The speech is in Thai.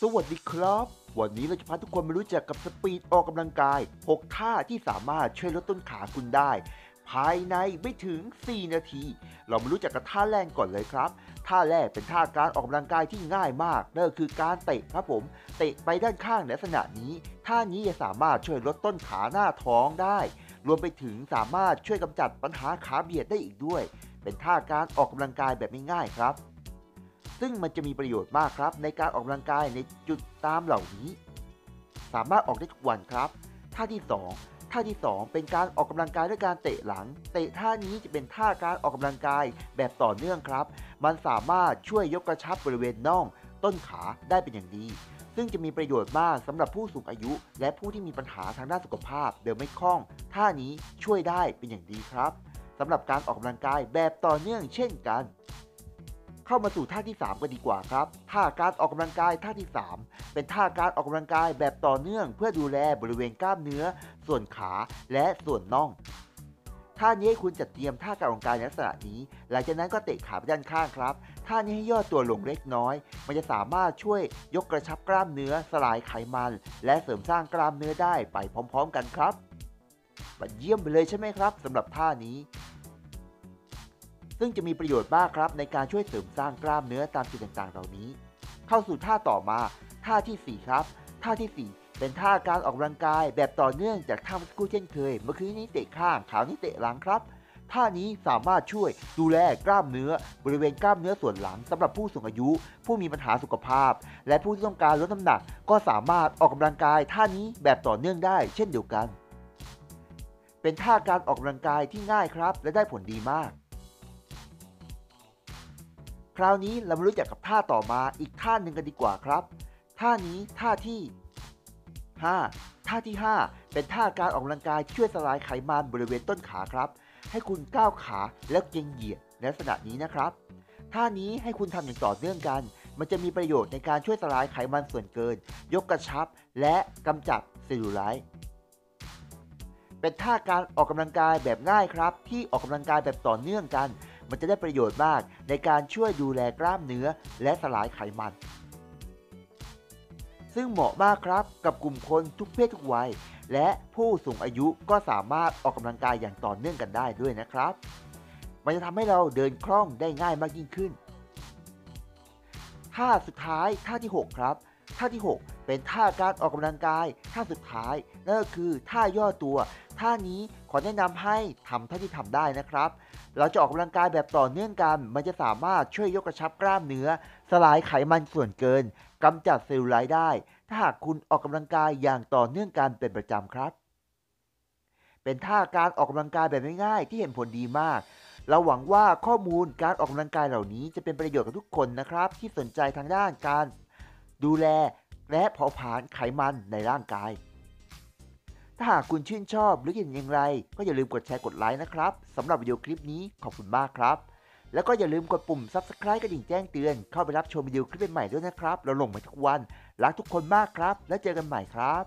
สวัสดีครับ วันนี้เราจะพาทุกคนมารู้จักกับสปีดออกกำลังกาย 6 ท่าที่สามารถช่วยลดต้นขาคุณได้ ภายในไม่ถึง 4 นาที เรามารู้จักกับท่าแรกก่อนเลยครับ ท่าแรกเป็นท่าการออกกำลังกายที่ง่ายมากนั่นก็คือการเตะครับผม เตะไปด้านข้างในลักษณะนี้ ท่านี้จะสามารถช่วยลดต้นขาหน้าท้องได้ รวมไปถึงสามารถช่วยกำจัดปัญหาขาเบียดได้อีกด้วย เป็นท่าการออกกำลังกายแบบง่ายๆครับ ซึ่งมันจะมีประโยชน์มากครับ ในการออกกำลังกายในจุดตามเหล่านี้ สามารถออกได้ทุกวันครับ ท่าที่ 2 ท่าที่ 2 เป็นการออกกำลังกายด้วยการเตะหลัง เตะท่านี้จะเป็นท่าการออกกำลังกายแบบต่อเนื่องครับ มันสามารถช่วยยกกระชับบริเวณน่องต้นขาได้เป็นอย่างดีซึ่งจะมีประโยชน์มากสำหรับผู้สูงอายุ และผู้ที่มีปัญหาทางด้านสุขภาพ เดินไม่คล่อง ท่านี้ช่วยได้เป็นอย่างดีครับสำหรับการออกกำลังกายแบบต่อเนื่องเช่นกัน เข้ามาสู่ท่าที่ 3 กันดีกว่าครับท่าการออกกำลังกายท่าที่ 3 เป็นท่าการออกกำลังกายแบบต่อเนื่องเพื่อดูแลบริเวณกล้ามเนื้อ ส่วนขาและส่วนน่องท่านี้ให้คุณจัดเตรียมท่าการออกกำลังกายในลักษณะนี้ หลังจากนั้นก็เตะขาไปด้านข้างครับ ท่านี้ให้ย่อตัวลงเล็กน้อย มันจะสามารถช่วยยกกระชับกล้ามเนื้อ สลายไขมัน และเสริมสร้างกล้ามเนื้อได้ไปพร้อม ๆ กันครับมันเยี่ยมไปเลยใช่ไหมครับสำหรับท่านี้ ซึ่งจะมีประโยชน์มากครับในการช่วยเสริมสร้างกล้ามเนื้อตามจุดต่างๆ เหล่านี้ เข้าสู่ท่าต่อมา ท่าทีสี่4 ครับ ท่าทีสี่ 4 เป็นท่าการออกกำลังกายแบบต่อเนื่องจากท่าเมื่อสักครู่เช่นเคย เมื่อคืนนี้เตะข้างขาวนี้เตะหลังครับท่านี้สามารถช่วยดูแลกล้ามเนื้อบริเวณกล้ามเนื้อส่วนหลังสำหรับผู้สูงอายุ ผู้มีปัญหาสุขภาพ และผู้ที่ต้องการลดน้ำหนัก ก็สามารถออกกำลังกายท่านี้แบบต่อเนื่องได้ เช่นเดียวกัน เป็นท่าการออกกำลังกายที่ง่ายครับ และได้ผลดีมาก คราวนี้เรามารู้จักกับท่าต่อมาอีกท่าหนึ่งกันดีกว่าครับ ท่านี้ท่าที่ 5 ท่าที่ 5 เป็นท่าการออกกำลังกายช่วยสลายไขมันบริเวณต้นขาครับ ให้คุณก้าวขาแล้วเกรงเหยียดในลักษณะนี้นะครับ ท่านี้ให้คุณทำอย่างต่อเนื่องกัน มันจะมีประโยชน์ในการช่วยสลายไขมันส่วนเกิน ยกกระชับ และกำจัดเซลลูไลท์เป็นท่าการออกกำลังกายแบบง่ายครับ ที่ออกกำลังกายแบบต่อเนื่องกัน มันจะได้ประโยชน์มากในการช่วยดูแลกล้ามเนื้อและสลายไขมัน ซึ่งเหมาะมากครับกับกลุ่มคนทุกเพศทุกวัย และผู้สูงอายุก็สามารถออกกำลังกายอย่างต่อเนื่องกันได้ด้วยนะครับ มันจะทำให้เราเดินคล่องได้ง่ายมากยิ่งขึ้นท่าสุดท้ายท่าที่ 6 ครับท่าที่ 6 เป็นท่าการออกกำลังกายท่าสุดท้ายนั่นก็คือท่าย่อตัวท่านี้ขอแนะนำให้ทำเท่าที่ทำได้นะครับ เราจะออกกำลังกายแบบต่อเนื่องกัน มันจะสามารถช่วยยกกระชับกล้ามเนื้อ สลายไขมันส่วนเกินกำจัดเซลลูไลท์ได้ ถ้าหากคุณออกกำลังกายอย่างต่อเนื่องกันเป็นประจำครับ เป็นท่าการออกกำลังกายแบบง่ายๆที่เห็นผลดีมากเราหวังว่าข้อมูลการออกกำลังกายเหล่านี้จะเป็นประโยชน์กับทุกคนนะครับ ที่สนใจทางด้านการดูแล และเผาผลาญไขมันในร่างกาย ถ้าหากคุณชื่นชอบหรือเห็นอย่างไร ก็อย่าลืมกดแชร์กดไลค์นะครับสำหรับวิดีโอคลิปนี้ขอบคุณมากครับ แล้วก็อย่าลืมกดปุ่ม Subscribe กระดิ่งแจ้งเตือน เข้าไปรับชมวิดีโอคลิปใหม่ด้วยนะครับ เราลงมาทุกวันรักทุกคนมากครับ แล้วเจอกันใหม่ครับ